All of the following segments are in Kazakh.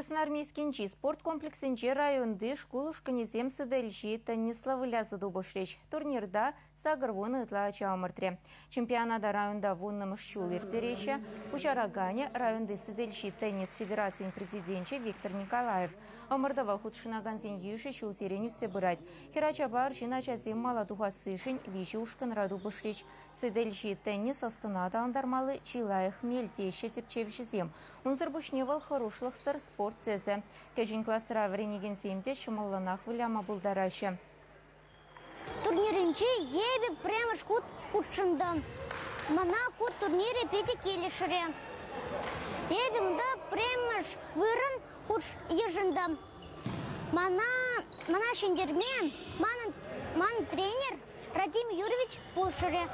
Красноармейский спорт комплексінде районды школ шканезем сыдельжи тенниславыля задубышреч. Турнирда Сагыр вон ытла чамыртре. Чемпионада районда вунным шул иртереше, Кучарагане районды сыдельши теннис федерациян президенче Виктор Николаев. Омырдава худшынаган зен еші шул сиренюсе бұрать. Херача бар жинача зем маладуға сышын виші ушкын раду бышреч. Сыдельши теннис астынада андармалы чилайық мельтеші тепчевші зем. Унзыр бушневал хорошлық сыр спорт тезе. Кәжін классыра вренеген земде шымылланақ віляма бұлдарашы турниринче ебе премеш кут кутшында. Мана кут турнире пети келешіре. Ебе мында премеш вырын кутш ежында. Мана, шендермен, мана тренер Радим Юрьевич Пулшире.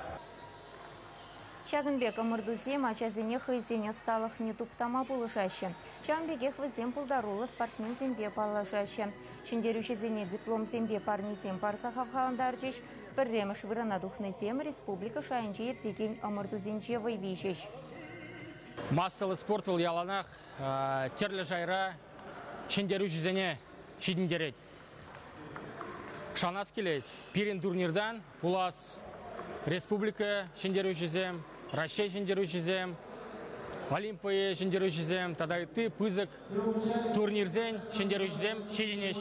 Шагынбек ымырдузем ачазене хызене сталық не туптама булышашы. Шагынбеге хвызем пулдарулы спортсмен зембе палашашы. Шындерушезене диплом зембе парнизем парсахав халандарчеш, бірреміш вырына зем республика шайынче ертеген ымырдузенче вайвишеш. Массалы спорт был яланах, терлі жайра, шындерушезене шидіндерет. Шанас келет, пирин турнирдан, пулас республика шендерушізем, Россия жіндерушізем, Олимпия жіндерушізем, тадайты пызык турнирзен жіндерушізем шеденеш.